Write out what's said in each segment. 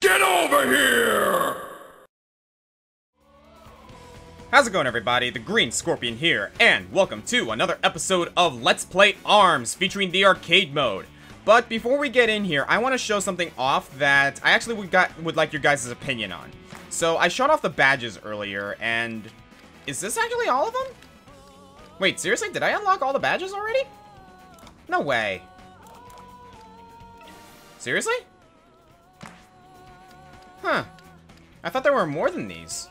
Get over here! How's it going everybody? The Green Scorpion here, and welcome to another episode of Let's Play ARMS featuring the arcade mode. But before we get in here, I want to show something off that I actually would, got, would like your guys' opinion on. So I shot off the badges earlier, and is this actually all of them? Wait, seriously? Did I unlock all the badges already? No way. Seriously? Huh. I thought there were more than these.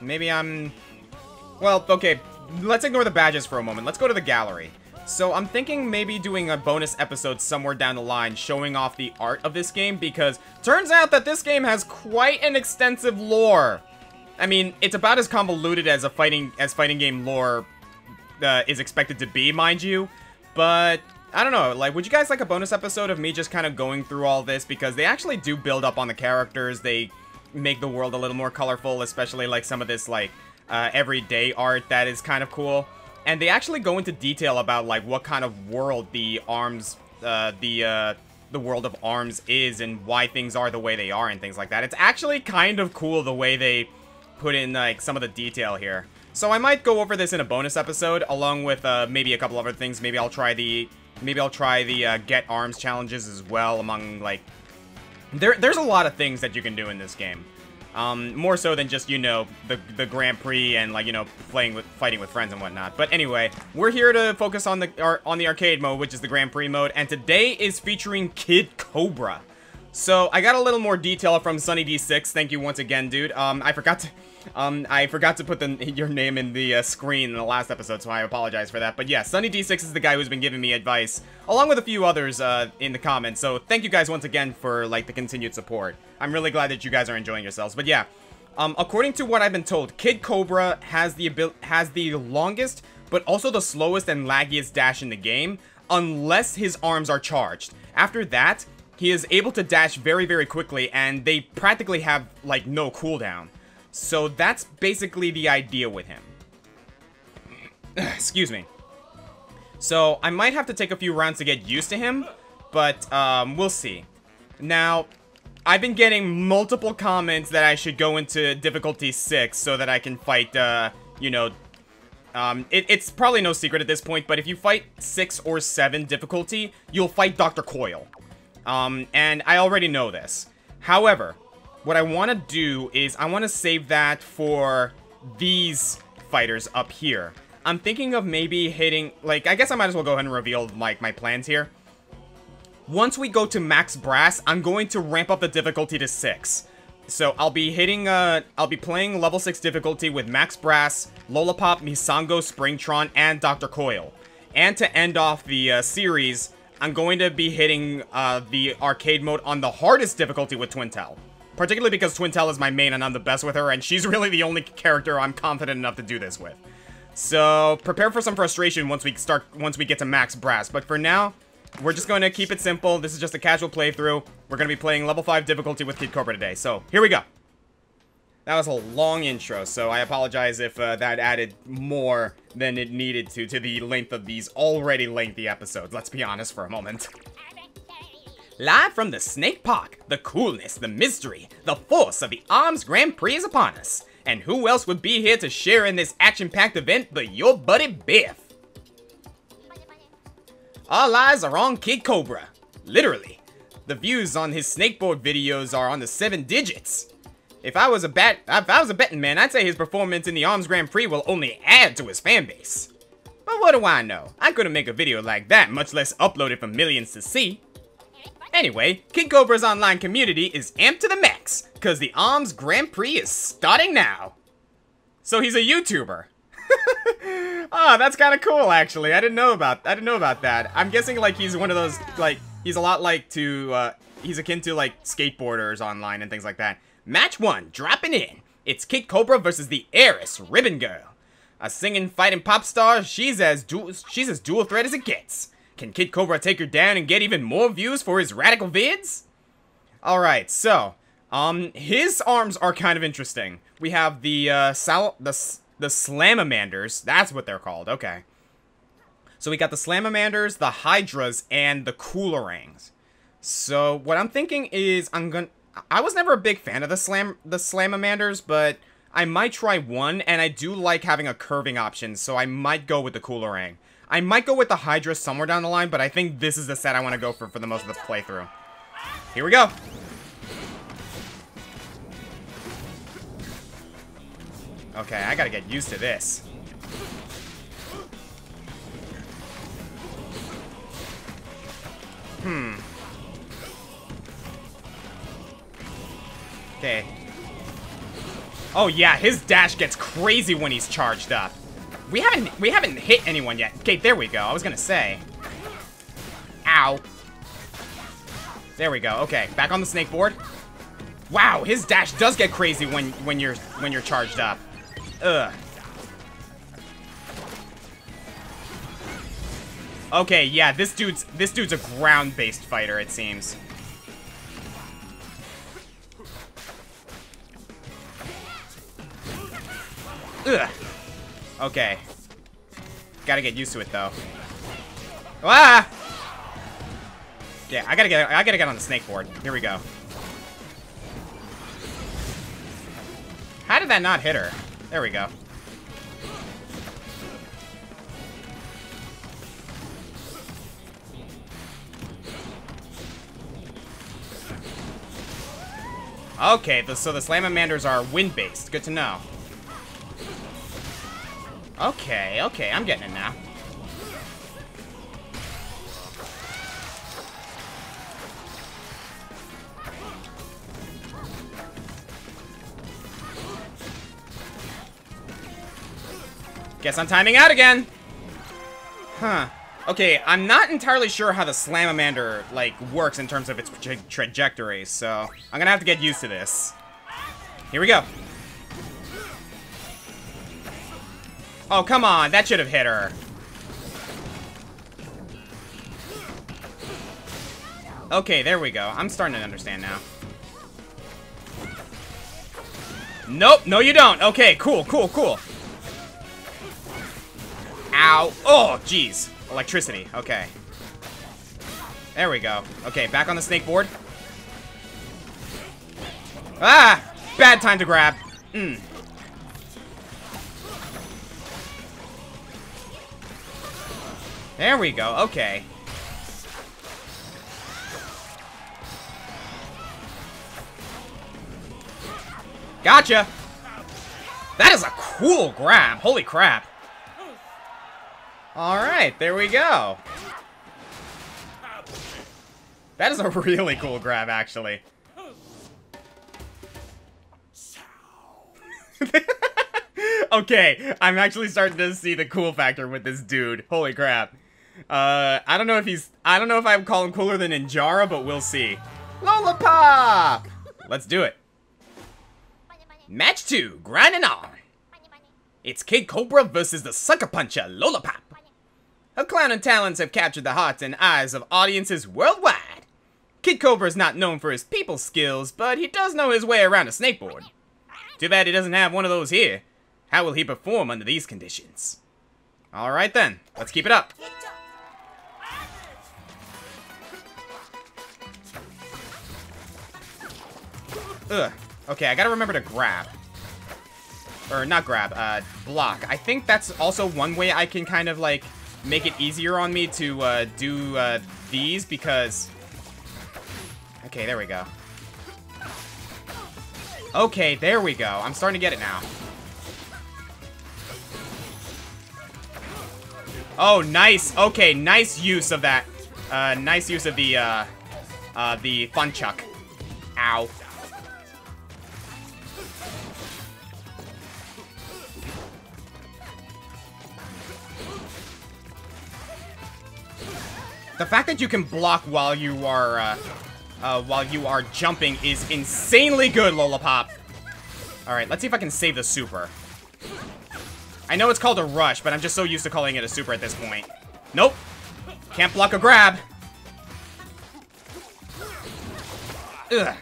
Maybe I'm... Well, okay, let's ignore the badges for a moment. Let's go to the gallery. So I'm thinking maybe doing a bonus episode somewhere down the line showing off the art of this game because turns out that this game has quite an extensive lore. I mean, it's about as convoluted as a fighting as fighting game lore uh, is expected to be, mind you. But I don't know, like, would you guys like a bonus episode of me just kind of going through all this? Because they actually do build up on the characters. They make the world a little more colorful, especially like some of this like uh, everyday art that is kind of cool. And they actually go into detail about like what kind of world the arms, uh, the uh, the world of arms is and why things are the way they are and things like that. It's actually kind of cool the way they put in like some of the detail here. So I might go over this in a bonus episode along with uh, maybe a couple other things. Maybe I'll try the maybe I'll try the uh, get arms challenges as well among like there, there's a lot of things that you can do in this game. Um, more so than just, you know, the, the Grand Prix and, like, you know, playing with, fighting with friends and whatnot. But anyway, we're here to focus on the, on the arcade mode, which is the Grand Prix mode, and today is featuring Kid Cobra. So, I got a little more detail from Sunny D6. Thank you once again, dude. Um, I forgot to... Um, I forgot to put the, your name in the uh, screen in the last episode, so I apologize for that. But yeah, Sunny D6 is the guy who's been giving me advice, along with a few others uh, in the comments. So thank you guys once again for like the continued support. I'm really glad that you guys are enjoying yourselves. But yeah, um, according to what I've been told, Kid Cobra has the abil has the longest, but also the slowest and laggiest dash in the game, unless his arms are charged. After that, he is able to dash very, very quickly, and they practically have, like, no cooldown. So that's basically the idea with him. Excuse me. So I might have to take a few rounds to get used to him, but um, we'll see. Now, I've been getting multiple comments that I should go into difficulty 6 so that I can fight, uh, you know, um, it, it's probably no secret at this point, but if you fight 6 or 7 difficulty, you'll fight Dr. Coyle. Um, and I already know this. However, what I want to do is I want to save that for these fighters up here. I'm thinking of maybe hitting, like, I guess I might as well go ahead and reveal, like, my plans here. Once we go to max brass, I'm going to ramp up the difficulty to 6. So I'll be hitting, uh, I'll be playing level 6 difficulty with Max Brass, Lola Pop, Misango, Springtron, and Dr. Coyle. And to end off the uh, series, I'm going to be hitting uh, the arcade mode on the hardest difficulty with Twintelle. Particularly because Twintelle is my main and I'm the best with her, and she's really the only character I'm confident enough to do this with. So, prepare for some frustration once we start, once we get to max brass. But for now, we're just going to keep it simple. This is just a casual playthrough. We're going to be playing level 5 difficulty with Kid Cobra today. So, here we go. That was a long intro, so I apologize if uh, that added more than it needed to to the length of these already lengthy episodes. Let's be honest for a moment. Live from the Snake Park, the coolness, the mystery, the force of the ARMS Grand Prix is upon us. And who else would be here to share in this action-packed event but your buddy Biff? All eyes are on Kid Cobra. Literally. The views on his snakeboard videos are on the seven digits. If I was a bat, if I was a betting man, I'd say his performance in the ARMS Grand Prix will only add to his fan base. But what do I know? I couldn't make a video like that, much less upload it for millions to see. Anyway, Kid Cobra's online community is amped to the max, cause the ARMS Grand Prix is starting now. So he's a YouTuber. oh, that's kind of cool, actually. I didn't know about I didn't know about that. I'm guessing like he's one of those like he's a lot like to uh, he's akin to like skateboarders online and things like that. Match one, dropping in. It's Kid Cobra versus the heiress Ribbon Girl. A singing, fighting pop star, she's as dual she's as dual threat as it gets. Can Kid Cobra take her down and get even more views for his radical vids? Alright, so, um, his arms are kind of interesting. We have the, uh, sal the, the Slamamanders, that's what they're called, okay. So we got the Slamamanders, the Hydras, and the Coolerangs. So what I'm thinking is I'm gonna. I was never a big fan of the slam the Slamamanders, but I might try one, and I do like having a curving option, so I might go with the Coolerang. I might go with the Hydra somewhere down the line, but I think this is the set I want to go for for the most of the playthrough. Here we go. Okay, I gotta get used to this. Hmm. Okay. Oh yeah, his dash gets crazy when he's charged up. We haven't we haven't hit anyone yet. Okay, there we go. I was gonna say. Ow. There we go. Okay, back on the snake board. Wow, his dash does get crazy when when you're when you're charged up. Ugh. Okay, yeah, this dude's this dude's a ground-based fighter, it seems. Ugh. Okay. Gotta get used to it though. Ah! Yeah, I gotta get I gotta get on the snake board. Here we go. How did that not hit her? There we go. Okay, so the Slamamanders are wind-based. Good to know. Okay, okay, I'm getting it now. Guess I'm timing out again. Huh. Okay, I'm not entirely sure how the Slamamander, like, works in terms of its tra trajectory, so I'm gonna have to get used to this. Here we go. Oh, come on. That should have hit her. Okay, there we go. I'm starting to understand now. Nope, no you don't. Okay, cool, cool, cool. Ow. Oh, jeez. Electricity. Okay. There we go. Okay, back on the snake board. Ah! Bad time to grab. Mm. There we go. Okay. Gotcha! That is a cool grab. Holy crap. Alright, there we go. That is a really cool grab, actually. okay, I'm actually starting to see the cool factor with this dude. Holy crap. Uh, I don't know if he's... I don't know if I would call him cooler than Ninjara, but we'll see. Lola Pop! Let's do it. Match 2, grinding on. It's Kid Cobra versus the Sucker Puncher, Lola Pop. Her clown and talents have captured the hearts and eyes of audiences worldwide. Kid Cobra is not known for his people skills, but he does know his way around a snakeboard. Too bad he doesn't have one of those here. How will he perform under these conditions? Alright then, let's keep it up. Ugh. Okay, I gotta remember to grab. Or not grab, uh, block. I think that's also one way I can kind of, like, make it easier on me to, uh, do, uh, these, because... Okay, there we go. Okay, there we go. I'm starting to get it now. Oh, nice. Okay, nice use of that. Uh, nice use of the, uh, uh, the Funchuck. Ow. Fact that you can block while you are, uh, uh, while you are jumping is insanely good, Lola Pop. Alright, let's see if I can save the super. I know it's called a rush, but I'm just so used to calling it a super at this point. Nope. Can't block a grab. Ugh.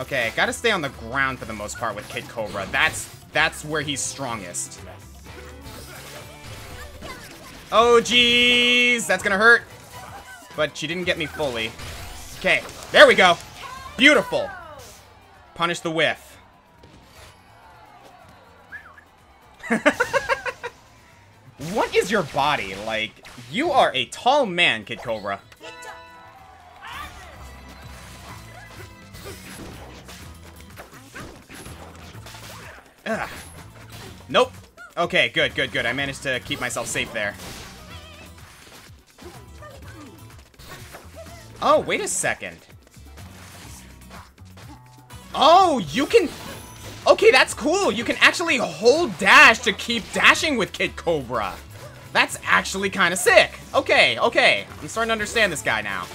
Okay, gotta stay on the ground for the most part with Kid Cobra. That's that's where he's strongest. Oh, jeez. That's gonna hurt. But she didn't get me fully. Okay, there we go. Beautiful. Punish the whiff. what is your body? Like, you are a tall man, Kid Cobra. Ugh. Nope. Okay, good, good, good. I managed to keep myself safe there. Oh, wait a second. Oh, you can... Okay, that's cool. You can actually hold dash to keep dashing with Kid Cobra. That's actually kind of sick. Okay, okay. I'm starting to understand this guy now.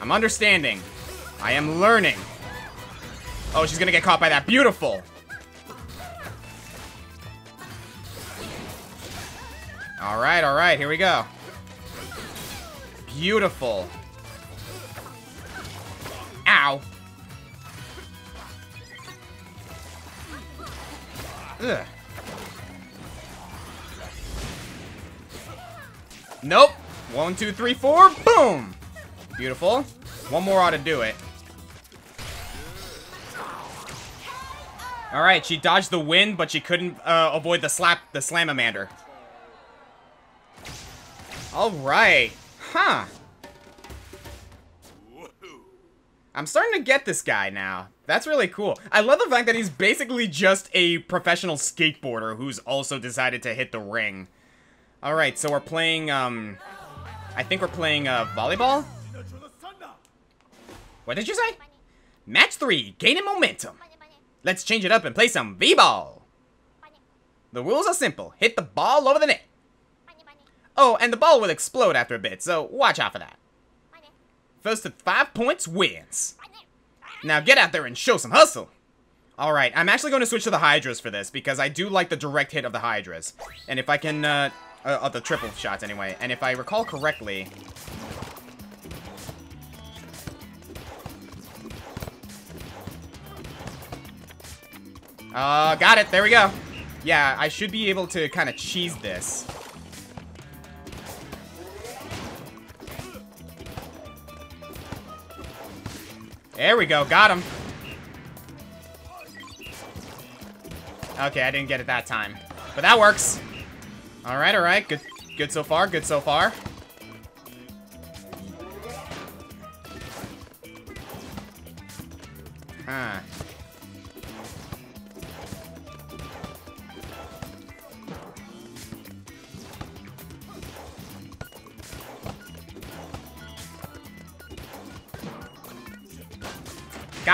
I'm understanding. I am learning. Oh, she's gonna get caught by that. Beautiful. Alright, alright, here we go. Beautiful. Ow. Ugh. Nope. One, two, three, four. Boom. Beautiful. One more ought to do it. Alright, she dodged the wind, but she couldn't uh, avoid the slap, the slamamander. Alright. Huh. I'm starting to get this guy now. That's really cool. I love the fact that he's basically just a professional skateboarder who's also decided to hit the ring. Alright, so we're playing, um... I think we're playing, uh, volleyball? What did you say? Match 3, gaining momentum. Let's change it up and play some V-ball. The rules are simple. Hit the ball over the net. Oh, and the ball will explode after a bit, so watch out for that. First to five points wins. Now get out there and show some hustle. Alright, I'm actually going to switch to the Hydras for this, because I do like the direct hit of the Hydras. And if I can, uh, uh, of the triple shots anyway. And if I recall correctly... Uh, got it. There we go. Yeah, I should be able to kind of cheese this. There we go. Got him. Okay, I didn't get it that time. But that works. Alright, alright. Good good so far. Good so far. Huh.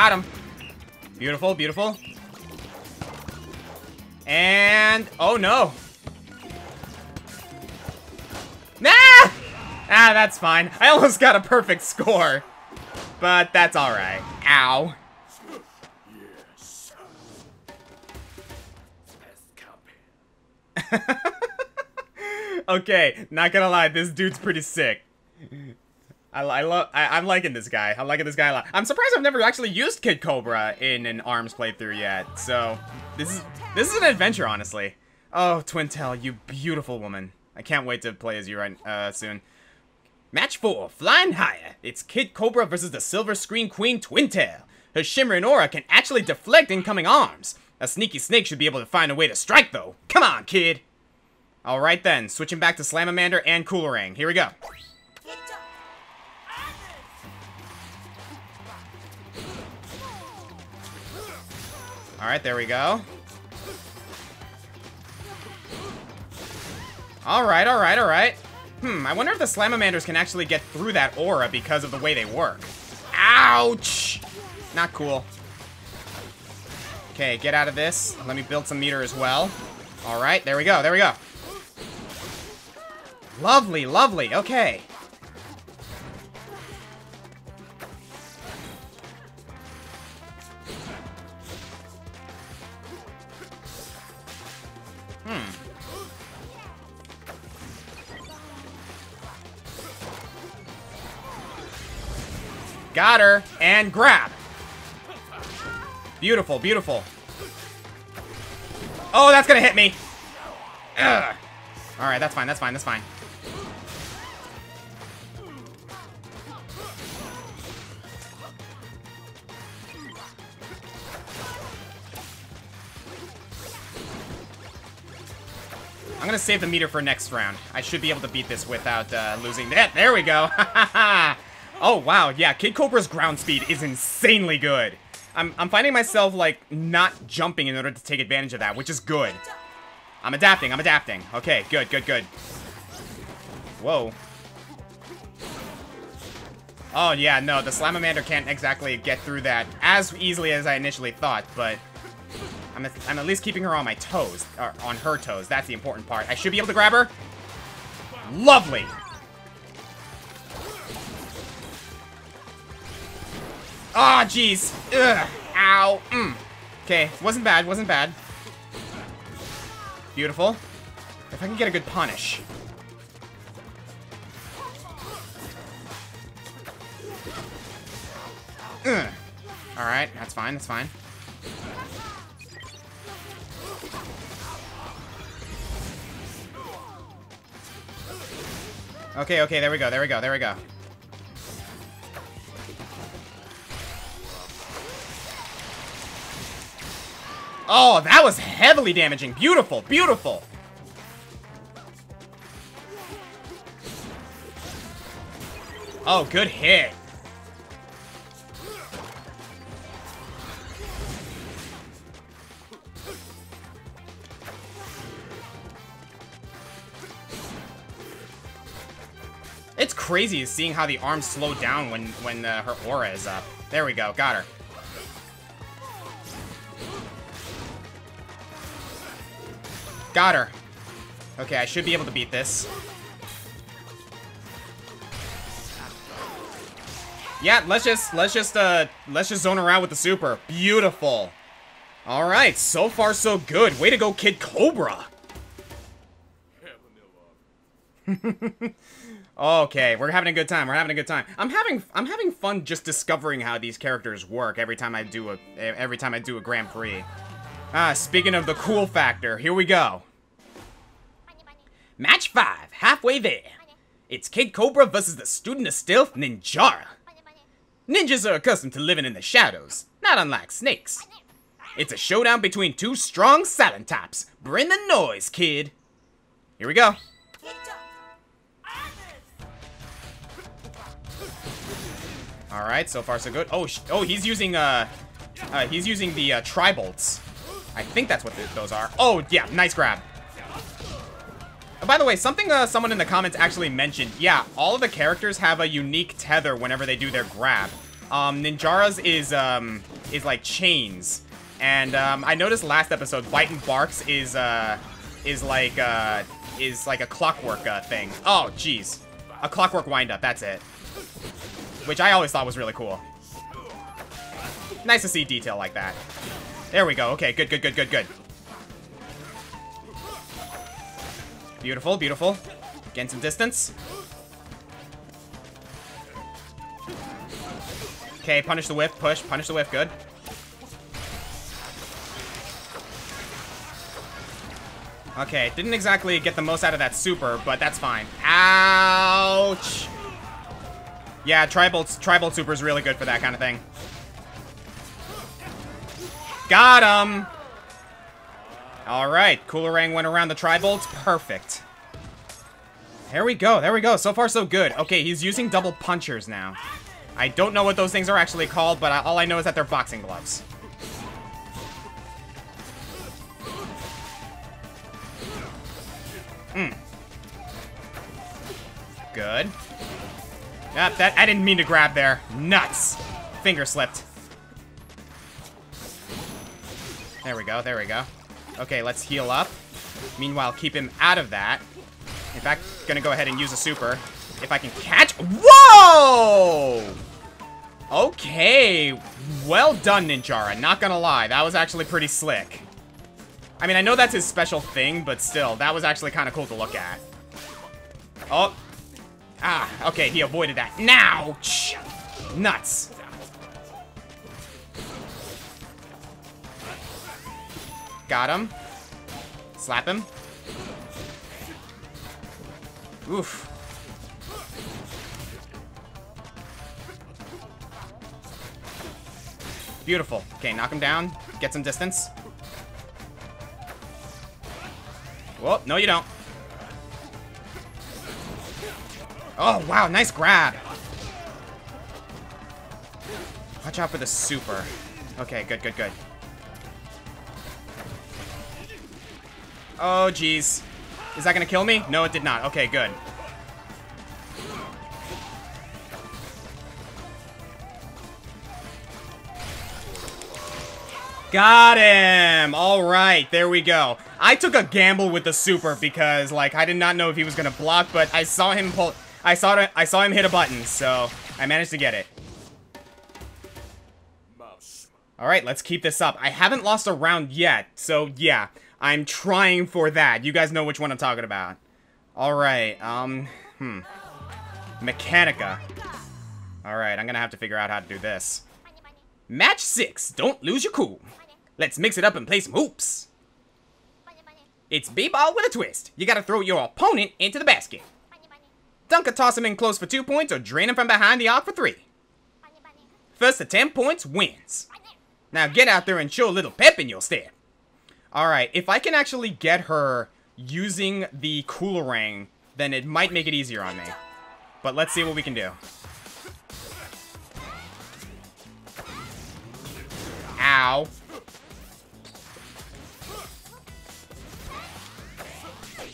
Got him. Beautiful, beautiful. And... Oh, no. Nah! Ah, that's fine. I almost got a perfect score. But that's alright. Ow. okay, not gonna lie, this dude's pretty sick. I, I love. I, am liking this guy. I'm liking this guy a lot. I'm surprised I've never actually used Kid Cobra in an Arms playthrough yet. So this is this is an adventure, honestly. Oh, Twintelle, you beautiful woman. I can't wait to play as you right uh, soon. Match four, flying higher. It's Kid Cobra versus the Silver Screen Queen Twintelle. Her shimmering aura can actually deflect incoming arms. A sneaky snake should be able to find a way to strike, though. Come on, kid. All right then, switching back to Slamamander and Coolerang. Here we go. Alright, there we go. Alright, alright, alright. Hmm, I wonder if the Slamamanders can actually get through that aura because of the way they work. Ouch! Not cool. Okay, get out of this. Let me build some meter as well. Alright, there we go, there we go. Lovely, lovely, okay. Got her. And grab. Beautiful, beautiful. Oh, that's gonna hit me. Ugh. All right, that's fine. That's fine. That's fine. I'm gonna save the meter for next round. I should be able to beat this without uh, losing that. There we go. oh, wow. Yeah, Kid Cobra's ground speed is insanely good. I'm, I'm finding myself, like, not jumping in order to take advantage of that, which is good. I'm adapting, I'm adapting. Okay, good, good, good. Whoa. Oh, yeah, no, the Slamamander can't exactly get through that as easily as I initially thought, but... I'm I'm at least keeping her on my toes. Or on her toes. That's the important part. I should be able to grab her. Lovely. Ah, oh, jeez. Ugh. Ow. Mm. Okay, wasn't bad, wasn't bad. Beautiful. If I can get a good punish. Alright, that's fine, that's fine. Okay, okay, there we go, there we go, there we go. Oh, that was heavily damaging. Beautiful, beautiful. Oh, good hit. It's crazy seeing how the arms slow down when, when uh, her aura is up. There we go, got her. Got her. Okay, I should be able to beat this. Yeah, let's just, let's just, uh, let's just zone around with the super. Beautiful. Alright, so far so good. Way to go, Kid Cobra. okay, we're having a good time. We're having a good time. I'm having I'm having fun just discovering how these characters work every time I do a every time I do a Grand Prix. Ah, speaking of the cool factor, here we go. Match 5, halfway there. It's Kid Cobra versus the student of stealth, Ninjara. Ninjas are accustomed to living in the shadows, not unlike snakes. It's a showdown between two strong silent types. Bring the noise, kid. Here we go. All right, so far so good. Oh, oh, he's using uh, uh he's using the uh, tribolts. I think that's what th those are. Oh, yeah, nice grab. By the way, something uh, someone in the comments actually mentioned. Yeah, all of the characters have a unique tether whenever they do their grab. Um, Ninjara's is um is like chains, and um, I noticed last episode, Byte and Barqs is uh is like uh is like a clockwork uh, thing. Oh, jeez, a clockwork windup. That's it which I always thought was really cool. Nice to see detail like that. There we go. Okay, good, good, good, good, good. Beautiful, beautiful. Gain some distance. Okay, punish the whiff, push, punish the whiff, good. Okay, didn't exactly get the most out of that super, but that's fine. Ouch! Yeah, Tribolt, Tribolt Super is really good for that kind of thing. Got him! Alright, Coolerang went around the Tribolt. Perfect. There we go, there we go. So far, so good. Okay, he's using double punchers now. I don't know what those things are actually called, but all I know is that they're boxing gloves. Hmm. Good. Yep, that I didn't mean to grab there. Nuts. Finger slipped. There we go, there we go. Okay, let's heal up. Meanwhile, keep him out of that. In fact, gonna go ahead and use a super. If I can catch- Whoa! Okay, well done, Ninjara. Not gonna lie, that was actually pretty slick. I mean, I know that's his special thing, but still, that was actually kind of cool to look at. Oh, Ah, okay, he avoided that. Now! Nuts. Got him. Slap him. Oof. Beautiful. Okay, knock him down. Get some distance. Well, no you don't. Oh, wow, nice grab. Watch out for the super. Okay, good, good, good. Oh, jeez. Is that gonna kill me? No, it did not. Okay, good. Got him! Alright, there we go. I took a gamble with the super because, like, I did not know if he was gonna block, but I saw him pull... I saw, it, I saw him hit a button, so I managed to get it. Alright, let's keep this up. I haven't lost a round yet, so yeah. I'm trying for that. You guys know which one I'm talking about. Alright, um, hmm. Mechanica. Alright, I'm gonna have to figure out how to do this. Match 6, don't lose your cool. Let's mix it up and play some hoops. It's b-ball with a twist. You gotta throw your opponent into the basket. Dunk or toss him in close for two points or drain him from behind the arc for three. First to 10 points wins. Now get out there and show a little pep in your step. Alright, if I can actually get her using the Coolerang, then it might make it easier on me. But let's see what we can do. Ow.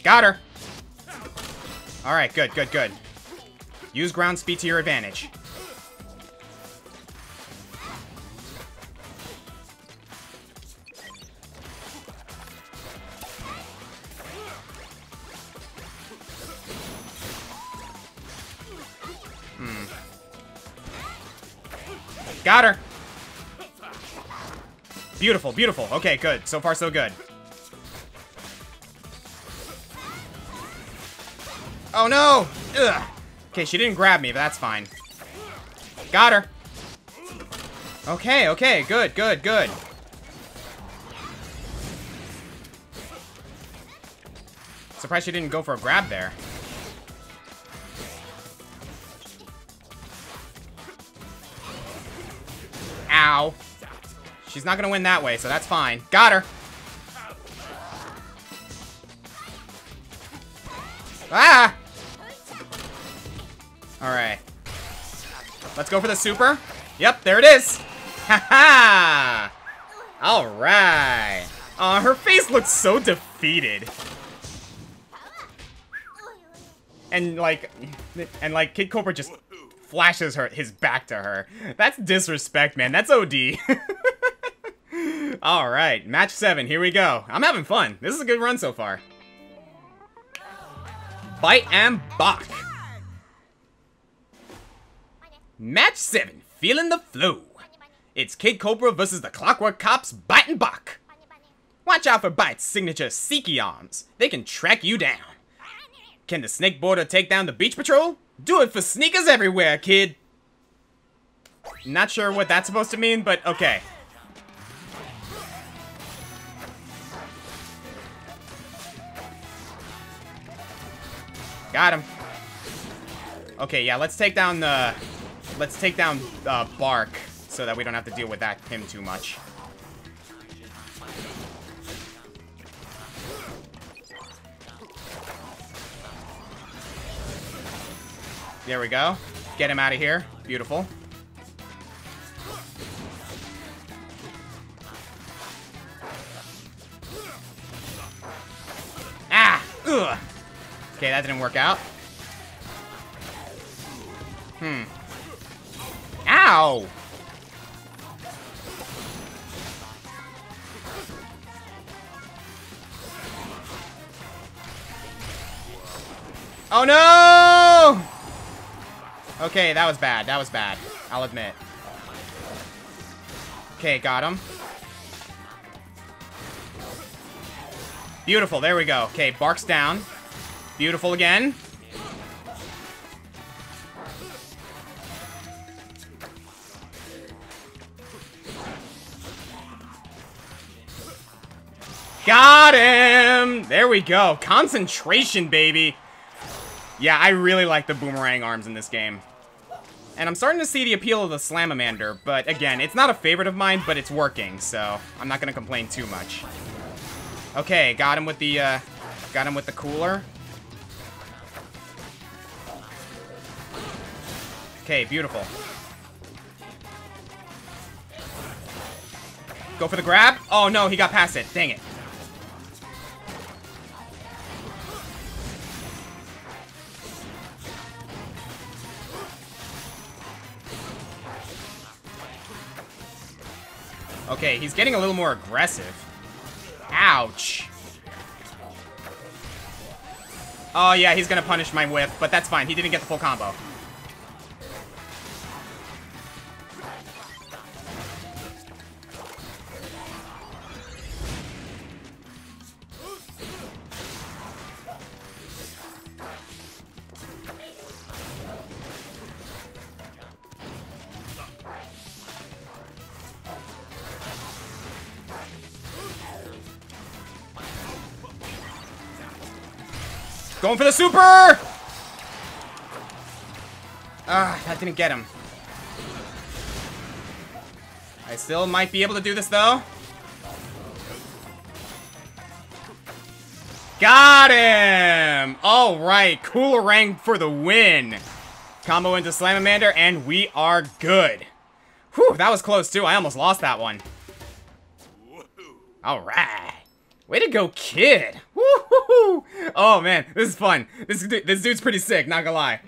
Got her. Alright, good, good, good. Use ground speed to your advantage. Got her. Beautiful, beautiful. Okay, good. So far, so good. Oh, no! Ugh. Okay, she didn't grab me, but that's fine. Got her. Okay, okay, good, good, good. Surprised she didn't go for a grab there. Ow. She's not gonna win that way, so that's fine. Got her. Ah! Alright. Let's go for the super. Yep, there it is. Ha ha! Alright. Aw, uh, her face looks so defeated. And like, and like Kid Cobra just flashes her his back to her. That's disrespect, man. That's OD. Alright, match 7, here we go. I'm having fun. This is a good run so far. Byte and Barq. Match 7, feeling the flow. It's Kid Cobra versus the Clockwork Cops, Byte and Barq. Watch out for Byte's signature Seekie arms. They can track you down. Can the Snake Boarder take down the Beach Patrol? Do it for sneakers everywhere, kid. Not sure what that's supposed to mean, but okay. Got him. Okay, yeah, let's take down the... Let's take down uh, Barq so that we don't have to deal with that him too much. There we go. Get him out of here. Beautiful. Ah! Ugh! Okay, that didn't work out. Hmm. Ow! Oh no! Okay, that was bad. That was bad. I'll admit. Okay, got him. Beautiful, there we go. Okay, Barq's down. Beautiful again. Got him! There we go. Concentration, baby. Yeah, I really like the boomerang arms in this game. And I'm starting to see the appeal of the Slamamander, but again, it's not a favorite of mine, but it's working, so I'm not gonna complain too much. Okay, got him with the, uh, got him with the cooler. Okay, beautiful. Go for the grab. Oh no, he got past it. Dang it. Okay, he's getting a little more aggressive. Ouch. Oh yeah, he's gonna punish my whip, but that's fine. He didn't get the full combo. Going for the super! Ah, that didn't get him. I still might be able to do this, though. Got him! All right, Coolerang for the win. Combo into Slamamander, and we are good. Whew, that was close, too. I almost lost that one. All right. Way to go, kid. Woo Oh, man, this is fun. This, this dude's pretty sick, not gonna lie.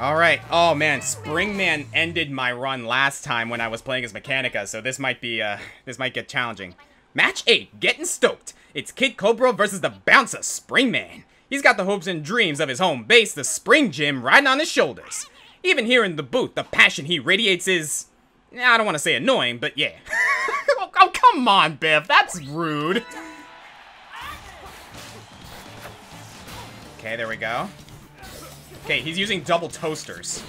Alright, oh man, Springman ended my run last time when I was playing as Mechanica, so this might be, uh, this might get challenging. Match 8, getting stoked. It's Kid Cobra versus the bouncer, Springman. He's got the hopes and dreams of his home base, the Spring Gym, riding on his shoulders. Even here in the booth, the passion he radiates is... I don't want to say annoying, but yeah. oh, come on, Biff, that's rude. Okay, there we go. Okay, he's using double toasters.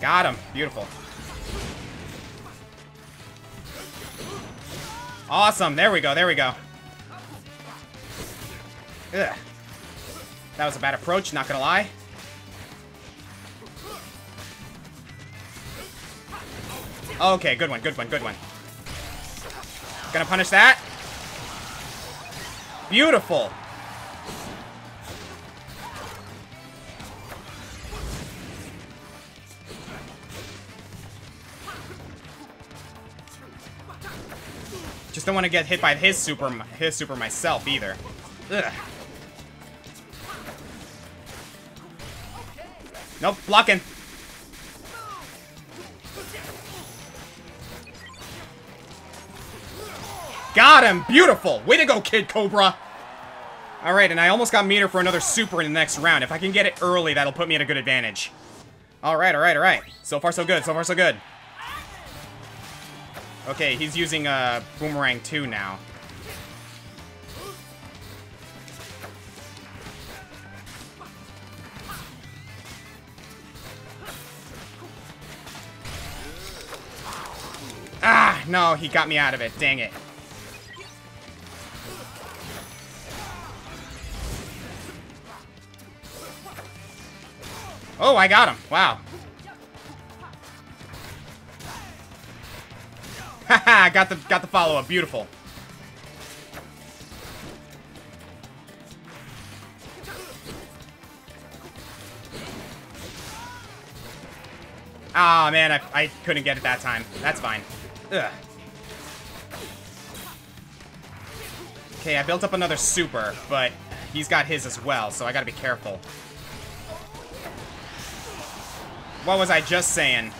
Got him. Beautiful. Awesome. There we go. There we go. Ugh. That was a bad approach, not gonna lie. Okay, good one, good one, good one. Gonna punish that. Beautiful. Just don't want to get hit by his super, his super myself either. Ugh. Nope, blocking. Got him! Beautiful! Way to go, Kid Cobra! Alright, and I almost got meter for another super in the next round. If I can get it early, that'll put me at a good advantage. Alright, alright, alright. So far, so good. So far, so good. Okay, he's using a uh, Boomerang 2 now. No, he got me out of it. Dang it. Oh, I got him. Wow. Haha, got the got the follow-up. Beautiful. Ah, oh, man, I, I couldn't get it that time. That's fine. Ugh. Okay, I built up another super, but he's got his as well, so I gotta be careful. What was I just saying?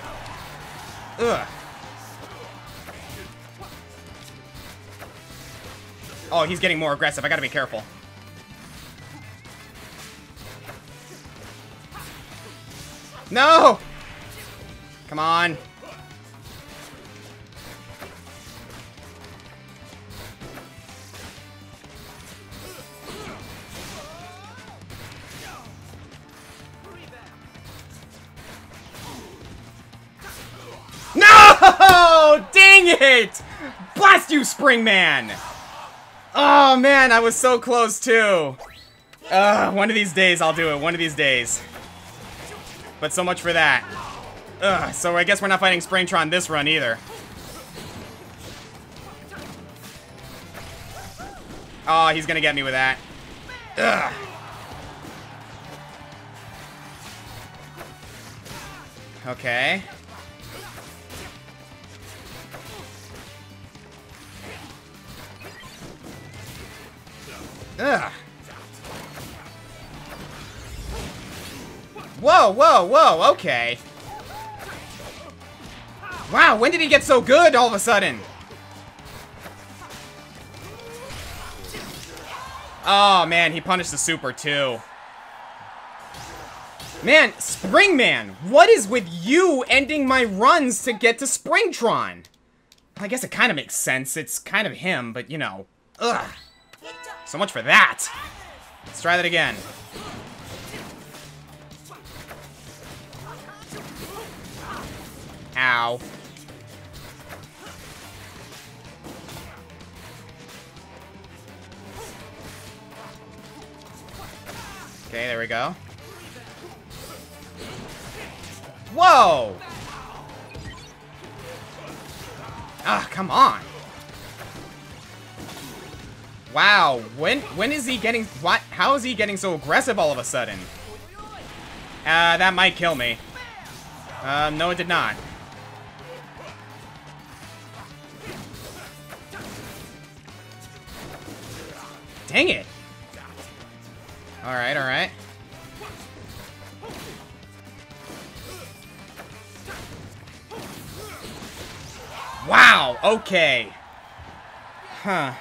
Ugh. Oh, he's getting more aggressive. I gotta be careful. No! Come on. It! Blast you, Springman! Oh man, I was so close too. Ugh, one of these days I'll do it. One of these days. But so much for that. Ugh, so I guess we're not fighting Springtron this run either. Oh, he's gonna get me with that. Ugh. Okay. Ugh. Whoa, whoa, whoa, okay. Wow, when did he get so good all of a sudden? Oh, man, he punished the super, too. Man, Springman, what is with you ending my runs to get to Springtron? I guess it kind of makes sense. It's kind of him, but, you know. Ugh. So much for that. Let's try that again. Ow. Okay, there we go. Whoa! Ah, come on. Wow, when when is he getting what how is he getting so aggressive all of a sudden? Uh that might kill me. Uh no it did not. Dang it. Alright, alright. Wow, okay. Huh.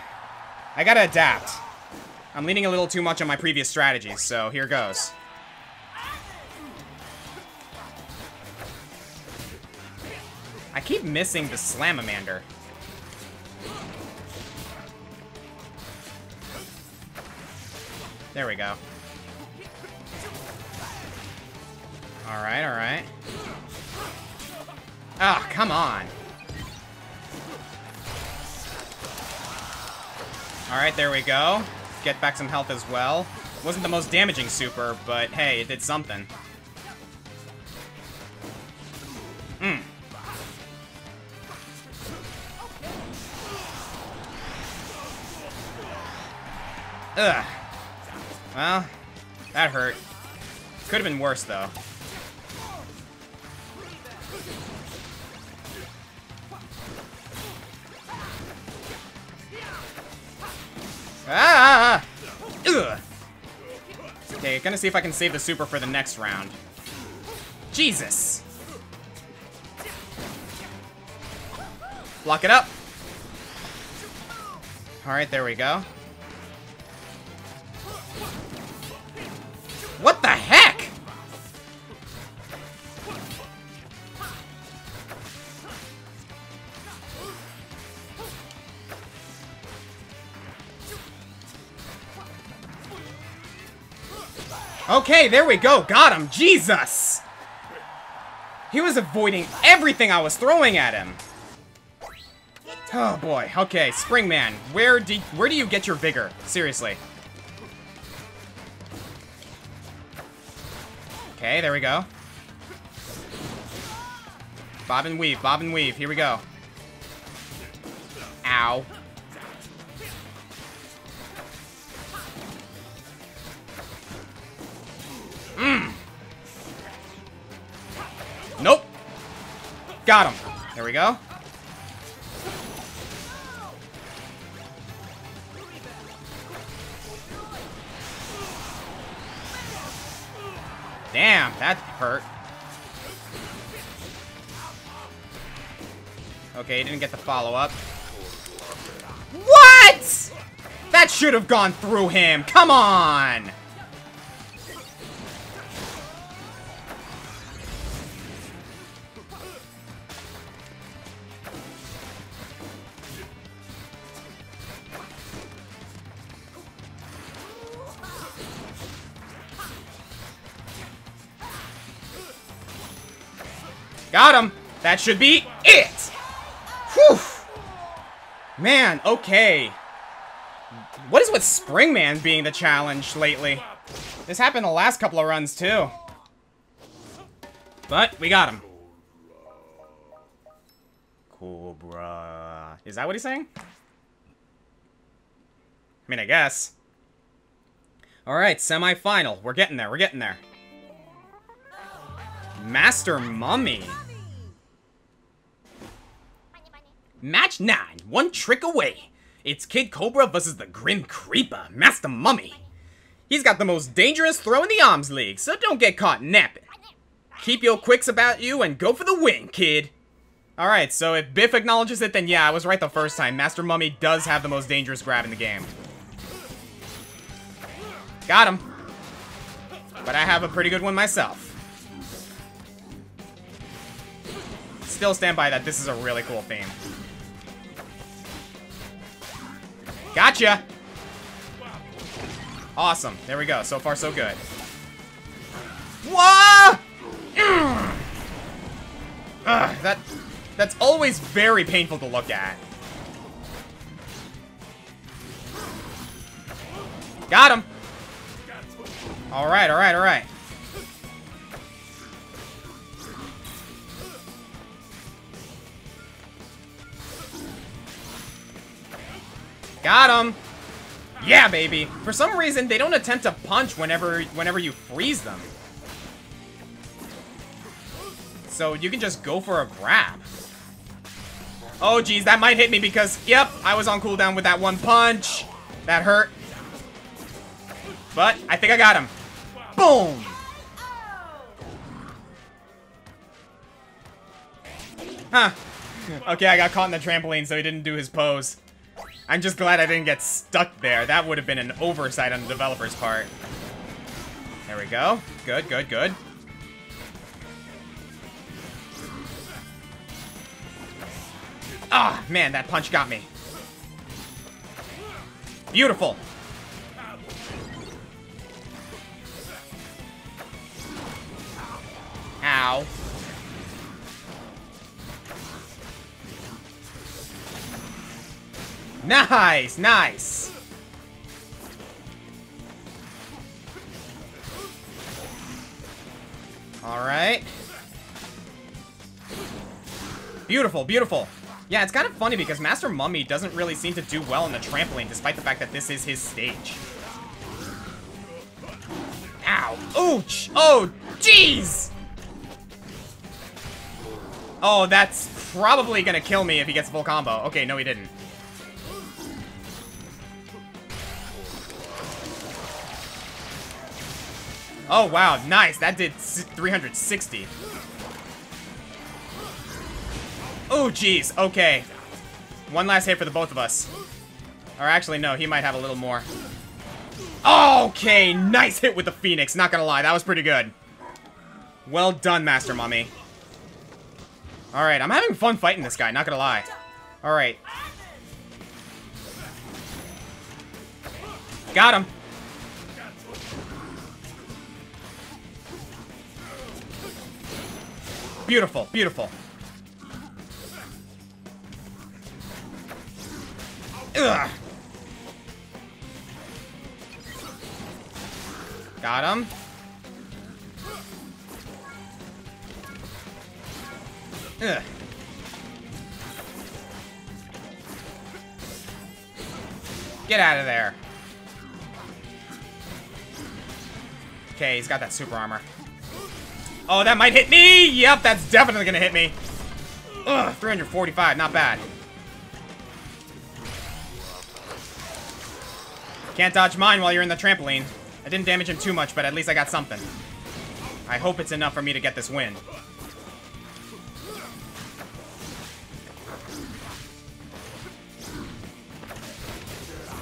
I gotta adapt. I'm leaning a little too much on my previous strategies, so here goes. I keep missing the Slamamander. There we go. Alright, alright. Ah, oh, come on. Alright, there we go. Get back some health as well. Wasn't the most damaging super, but hey, it did something. Hmm. Ugh. Well, that hurt. Could have been worse, though. Ah! Ugh. Okay, gonna see if I can save the super for the next round. Jesus! Lock it up. Alright, there we go. Okay, there we go. Got him. Jesus! He was avoiding everything I was throwing at him. Oh boy. Okay, Springman, where do where do you get your vigor? Seriously. Okay, there we go. Bob and weave, bob and weave. Here we go. Ow. Got him. There we go. Damn, that hurt. Okay, he didn't get the follow-up. What?! That should have gone through him! Come on! Got him! That should be it! Whew. Man, okay. What is with Springman being the challenge lately? This happened the last couple of runs, too. But, we got him. Cobra. Is that what he's saying? I mean, I guess. Alright, semi-final. We're getting there, we're getting there. Master Mummy. Match 9, one trick away. It's Kid Cobra versus the Grim Creeper, Master Mummy. He's got the most dangerous throw in the Arms League, so don't get caught napping. Keep your quicks about you and go for the win, kid. Alright, so if Biff acknowledges it, then yeah, I was right the first time. Master Mummy does have the most dangerous grab in the game. Got him. But I have a pretty good one myself. Still stand by that this is a really cool theme. Gotcha! Awesome. There we go. So far, so good. Whoa! Ugh, that, that's always very painful to look at. Got him! Alright, alright, alright. Got him! Yeah, baby! For some reason, they don't attempt to punch whenever whenever you freeze them. So you can just go for a grab. Oh, geez, that might hit me because, yep, I was on cooldown with that one punch. That hurt. But I think I got him. Boom! Huh. Okay, I got caught in the trampoline, so he didn't do his pose. I'm just glad I didn't get stuck there. That would have been an oversight on the developer's part. There we go. Good, good, good. Ah, man, that punch got me. Beautiful. Ow. Nice, nice. All right. Beautiful, beautiful. Yeah, it's kind of funny because Master Mummy doesn't really seem to do well in the trampoline, despite the fact that this is his stage. Ow. Ouch. Oh, jeez. Oh, that's probably gonna kill me if he gets full combo. Okay, no he didn't. Oh, wow, nice. That did 360. Oh, jeez. Okay. One last hit for the both of us. Or actually, no. He might have a little more. Okay, nice hit with the Phoenix. Not gonna lie, that was pretty good. Well done, Master Mummy. Alright, I'm having fun fighting this guy, not gonna lie. Alright. Got him. Beautiful, beautiful. Ugh. Got him. Ugh. Get out of there. Okay, he's got that super armor. Oh, that might hit me! Yep, that's definitely gonna hit me. Ugh, 345, not bad. Can't dodge mine while you're in the trampoline. I didn't damage him too much, but at least I got something. I hope it's enough for me to get this win.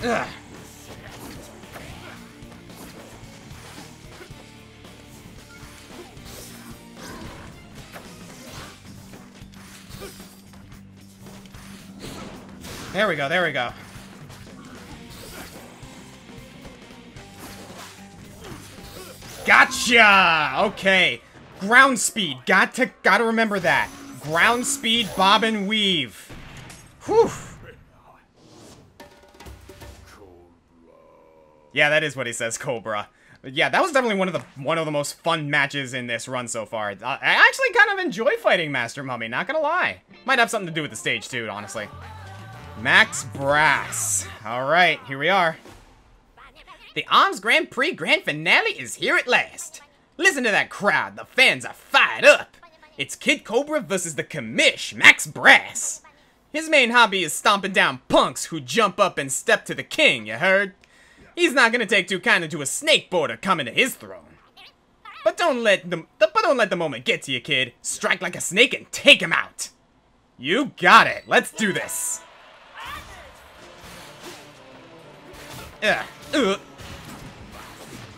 Ugh. There we go, there we go. Gotcha! Okay. Ground speed. Got to gotta remember that. Ground speed, bob and weave. Whew. Yeah, that is what he says, Cobra. But yeah, that was definitely one of the one of the most fun matches in this run so far. I actually kind of enjoy fighting Master Mummy, not gonna lie. Might have something to do with the stage too, honestly. Max Brass. Alright, here we are. The Arms Grand Prix Grand Finale is here at last. Listen to that crowd, the fans are fired up. It's Kid Cobra versus the commish, Max Brass. His main hobby is stomping down punks who jump up and step to the king, you heard? He's not gonna take too kindly to a snakeboarder coming to his throne. But don't let the but don't let the moment get to you, kid. Strike like a snake and take him out. You got it. Let's do this. Ugh. Ugh.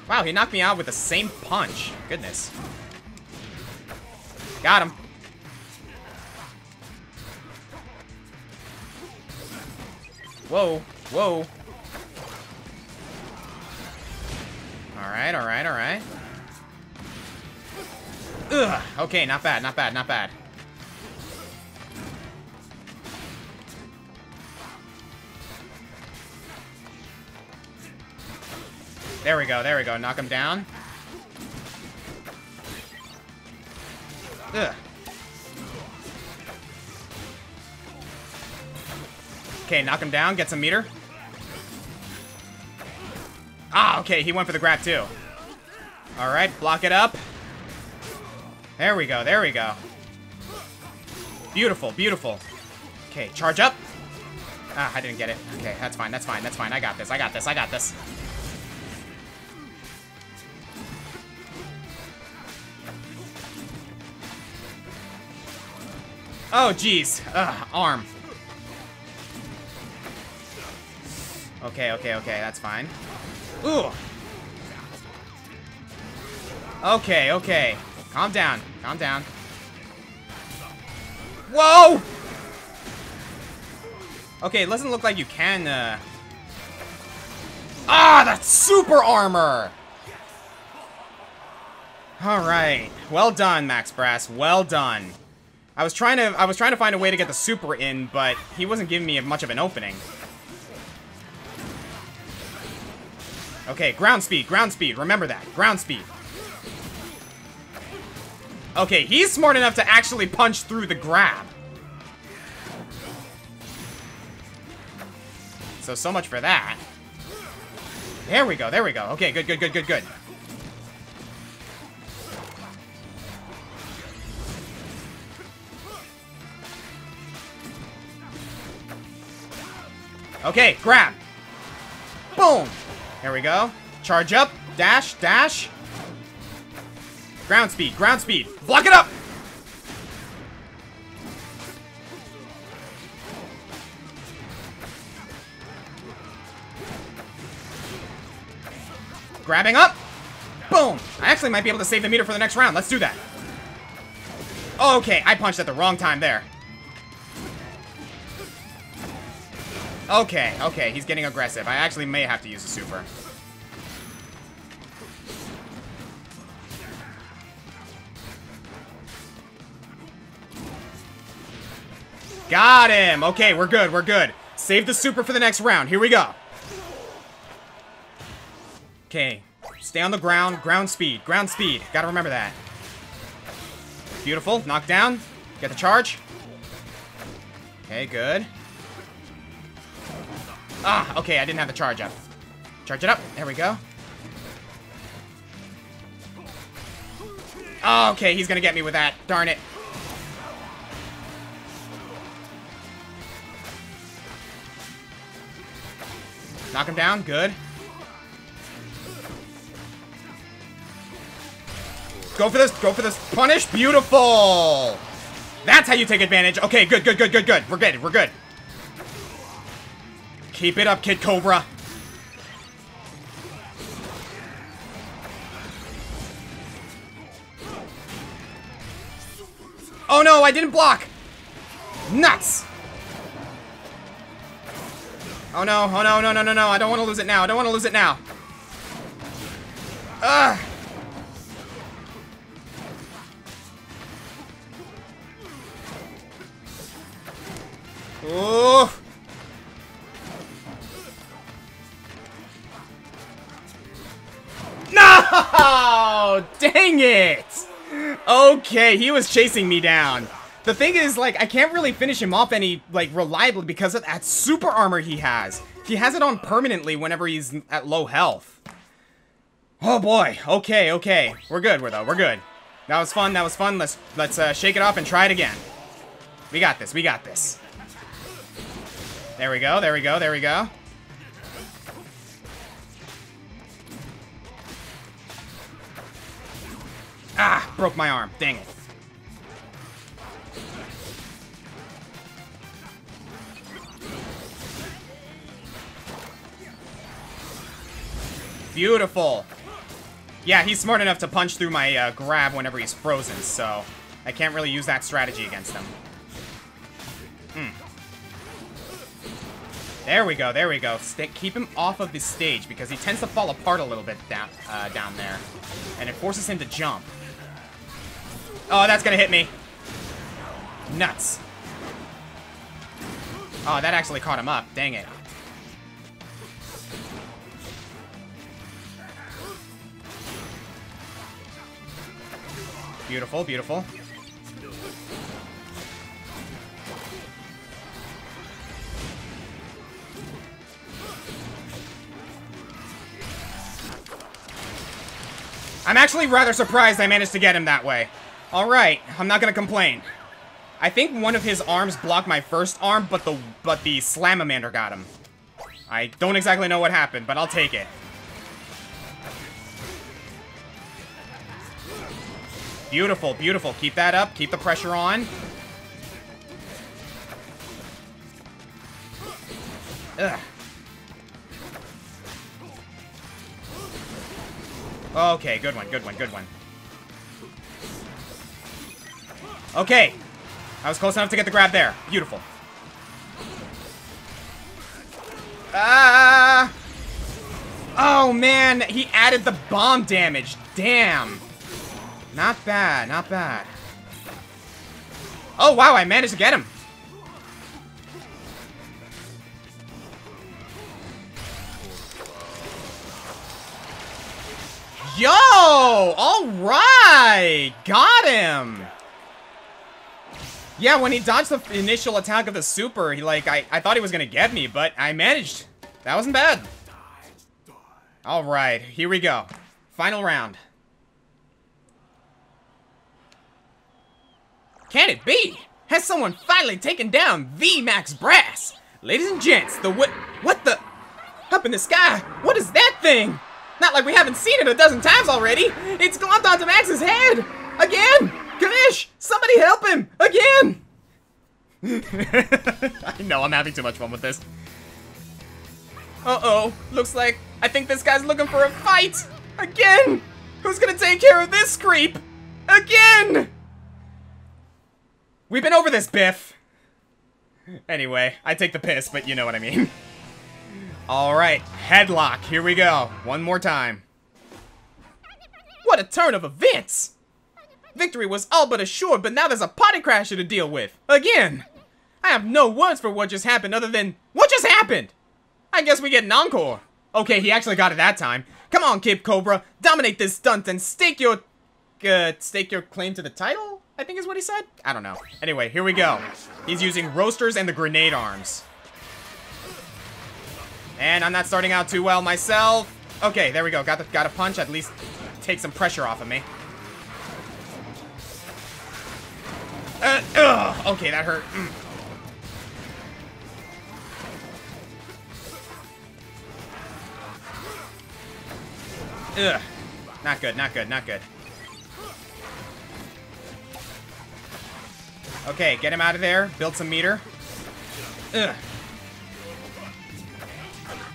Wow, he knocked me out with the same punch. Goodness. Got him. Whoa, whoa. Alright, alright, alright. Ugh, okay, not bad, not bad, not bad. There we go, there we go, knock him down. Ugh. Okay, knock him down, get some meter. Ah, okay, he went for the grab too. Alright, block it up. There we go, there we go. Beautiful, beautiful. Okay, charge up. Ah, I didn't get it. Okay, that's fine, that's fine, that's fine. I got this, I got this, I got this. Oh, jeez. Arm. Okay, okay, okay, that's fine. Ooh! Okay, okay. Calm down. Calm down. Whoa! Okay, it doesn't look like you can, uh... Ah, that's super armor! Alright. Well done, Max Brass. Well done. I was trying to I was trying to find a way to get the super in, but he wasn't giving me much of an opening. Okay, ground speed, ground speed. Remember that. Ground speed. Okay, he's smart enough to actually punch through the grab. So, so much for that. There we go, there we go. Okay, good, good, good, good, good. Okay, grab. Boom. There we go. Charge up. Dash, dash. Ground speed, ground speed. Block it up! Grabbing up. Boom. I actually might be able to save the meter for the next round. Let's do that. Okay, I punched at the wrong time there. Okay, okay, he's getting aggressive. I actually may have to use a super. Got him! Okay, we're good, we're good. Save the super for the next round. Here we go. Okay, stay on the ground. Ground speed, ground speed. Gotta remember that. Beautiful, knock down. Get the charge. Okay, good. Ah, okay, I didn't have the charge up. Charge it up. There we go. Oh, okay, he's gonna get me with that. Darn it. Knock him down. Good. Go for this. Go for this. Punish. Beautiful. That's how you take advantage. Okay, good, good, good, good, good. We're good. We're good. Keep it up, Kid Cobra. Oh no, I didn't block! Nuts! Oh no, oh no, no, no, no, no, I don't want to lose it now, I don't want to lose it now. Ugh! Oh! Dang it! Okay, he was chasing me down. The thing is, like, I can't really finish him off any, like, reliably because of that super armor he has. He has it on permanently whenever he's at low health. Oh boy, okay, okay. We're good, we're though, we're good. That was fun, that was fun. Let's, let's uh, shake it off and try it again. We got this, we got this. There we go, there we go, there we go. Ah, broke my arm. Dang it. Beautiful. Yeah, he's smart enough to punch through my uh, grab whenever he's frozen, so I can't really use that strategy against him. Hmm. There we go, there we go. St keep him off of the stage because he tends to fall apart a little bit down, uh, down there. And it forces him to jump. Oh, that's gonna hit me. Nuts. Oh, that actually caught him up. Dang it. Beautiful, beautiful. I'm actually rather surprised I managed to get him that way. Alright, I'm not gonna complain. I think one of his arms blocked my first arm, but the but the Slamamander got him. I don't exactly know what happened, but I'll take it. Beautiful, beautiful. Keep that up. Keep the pressure on. Ugh. Okay, good one, good one, good one. Okay. I was close enough to get the grab there. Beautiful. Ah! Oh, man. He added the bomb damage. Damn. Not bad, not bad. Oh, wow, I managed to get him. Yo! Alright! Got him! Yeah, when he dodged the initial attack of the super, he like, I, I thought he was gonna get me, but I managed. That wasn't bad. Alright, here we go. Final round. Can it be? Has someone finally taken down the Max Brass? Ladies and gents, the what? What the? Up in the sky, what is that thing? Not like we haven't seen it a dozen times already. It's glomped onto Max's head. Again. Commish, somebody help him. Again. I know, I'm having too much fun with this. Uh-oh. Looks like I think this guy's looking for a fight. Again. Who's gonna take care of this creep? Again. We've been over this, Biff. Anyway, I take the piss, but you know what I mean. Alright, headlock, here we go. One more time. What a turn of events! Victory was all but assured, but now there's a potty crasher to deal with. Again! I have no words for what just happened other than, what just happened? I guess we get an encore. Okay, he actually got it that time. Come on, Kid Cobra, dominate this stunt and stake your, uh, stake your claim to the title? I think is what he said? I don't know. Anyway, here we go. He's using roasters and the grenade arms. And I'm not starting out too well myself. Okay, there we go. Got the got a punch. At least take some pressure off of me. Uh, ugh. Okay, that hurt. Mm. Ugh. Not good, not good, not good. Okay, get him out of there. Build some meter. Ugh.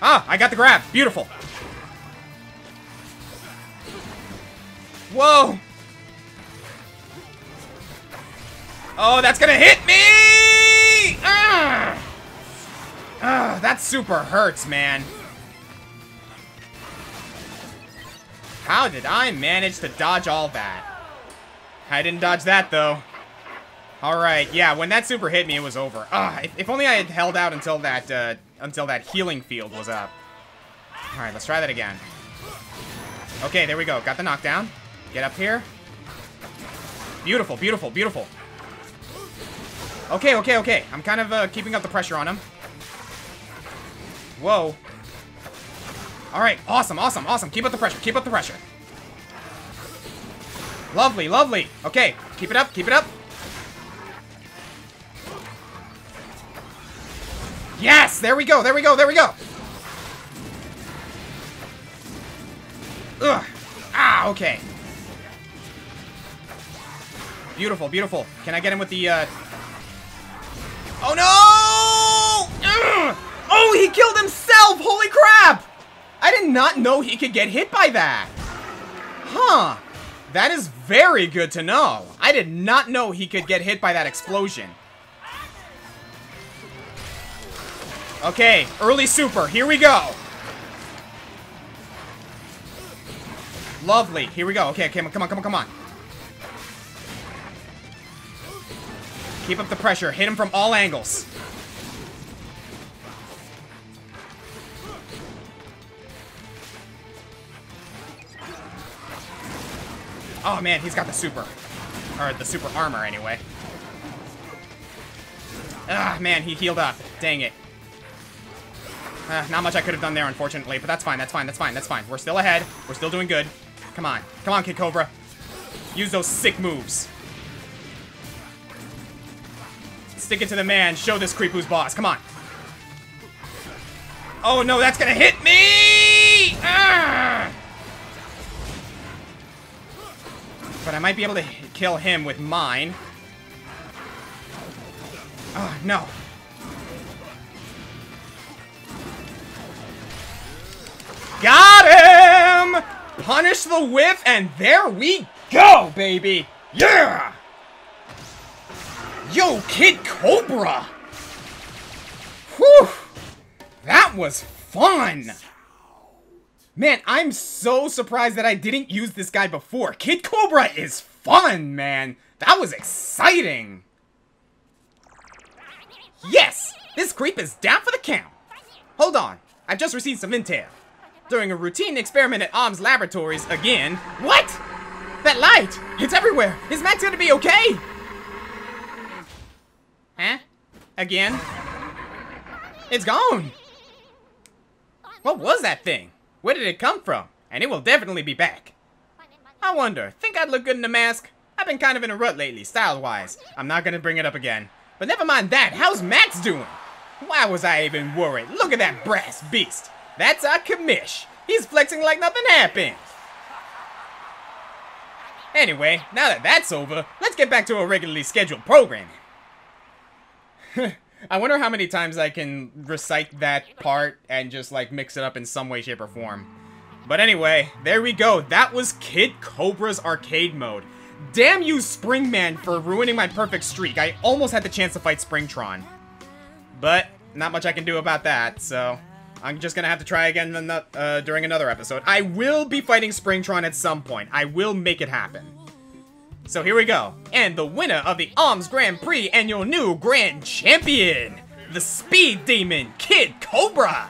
Ah, I got the grab. Beautiful. Whoa. Oh, that's gonna hit me! Ah! Ah, that super hurts, man. How did I manage to dodge all that? I didn't dodge that, though. Alright, yeah, when that super hit me, it was over. Ah, if, if, only I had held out until that, uh, until that healing field was up. Alright, let's try that again. Okay, there we go. Got the knockdown. Get up here. Beautiful, beautiful, beautiful. Okay, okay, okay. I'm kind of uh, keeping up the pressure on him. Whoa. Alright, awesome, awesome, awesome. Keep up the pressure, keep up the pressure. Lovely, lovely. Okay, keep it up, keep it up. Yes! There we go, there we go, there we go! Ugh. Ah, okay. Beautiful, beautiful. Can I get him with the, uh... Oh, no! Ugh. Oh, he killed himself! Holy crap! I did not know he could get hit by that. Huh. That is very good to know. I did not know he could get hit by that explosion. Okay, early super. Here we go. Lovely. Here we go. Okay, okay, come on, come on, come on. Keep up the pressure. Hit him from all angles. Oh man, he's got the super. Or the super armor anyway. Ah, man, he healed up. Dang it. Uh, not much I could have done there, unfortunately, but that's fine, that's fine, that's fine, that's fine. We're still ahead. We're still doing good. Come on. Come on, Kid Cobra. Use those sick moves. Stick it to the man. Show this creep who's boss. Come on. Oh, no, that's gonna hit me! Ah! But I might be able to kill him with mine. Oh, no. Got him! Punish the whiff, and there we go, baby! Yeah! Yo, Kid Cobra! Whew! That was fun! Man, I'm so surprised that I didn't use this guy before. Kid Cobra is fun, man! That was exciting! Yes! This creep is down for the count! Hold on, I've just received some intel. During a routine experiment at ARMS Laboratories again. What? That light! It's everywhere! Is Max gonna be okay? Huh? Again? It's gone! What was that thing? Where did it come from? And it will definitely be back. I wonder, think I'd look good in a mask? I've been kind of in a rut lately, style-wise. I'm not gonna bring it up again. But never mind that, how's Max doing? Why was I even worried? Look at that brass beast! That's our commish. He's flexing like nothing happened. Anyway, now that that's over, let's get back to our regularly scheduled programming. I wonder how many times I can recite that part and just like mix it up in some way, shape, or form. But anyway, there we go. That was Kid Cobra's arcade mode. Damn you, Springman, for ruining my perfect streak. I almost had the chance to fight Springtron. But, not much I can do about that, so... I'm just gonna have to try again uh, during another episode. I will be fighting Springtron at some point. I will make it happen. So here we go. And the winner of the ARMS Grand Prix and your new Grand Champion, the Speed Demon Kid Cobra.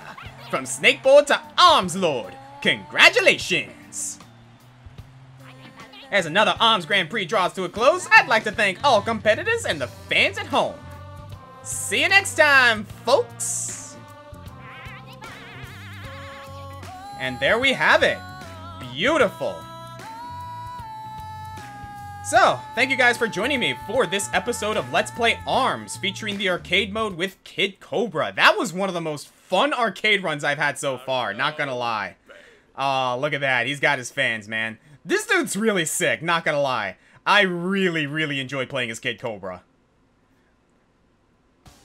From Snakeboard to ARMS Lord, congratulations! As another ARMS Grand Prix draws to a close, I'd like to thank all competitors and the fans at home. See you next time, folks! And there we have it. Beautiful. So, thank you guys for joining me for this episode of Let's Play ARMS, featuring the arcade mode with Kid Cobra. That was one of the most fun arcade runs I've had so far, not gonna lie. Oh, look at that. He's got his fans, man. This dude's really sick, not gonna lie. I really, really enjoy playing as Kid Cobra.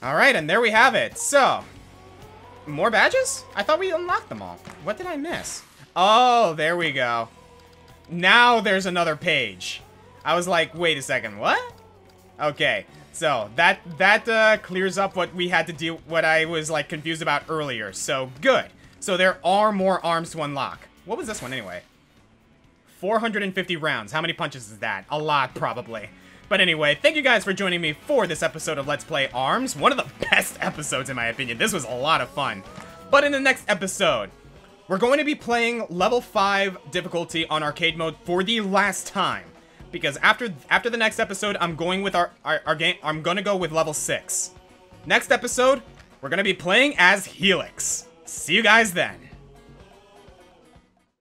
Alright, and there we have it. So, more badges? I thought we unlocked them all. What did I miss? Oh, there we go. Now there's another page. I was like, wait a second, what? Okay, so that that uh, clears up what we had to deal, what I was like confused about earlier. So good. So there are more arms to unlock. What was this one anyway? 450 rounds. How many punches is that? A lot, probably. But anyway, thank you guys for joining me for this episode of Let's Play ARMS. One of the best episodes, in my opinion. This was a lot of fun. But in the next episode, we're going to be playing level 5 difficulty on arcade mode for the last time. Because after after the next episode, I'm going with our, our, our game, I'm gonna go with level 6. Next episode, we're gonna be playing as Helix. See you guys then.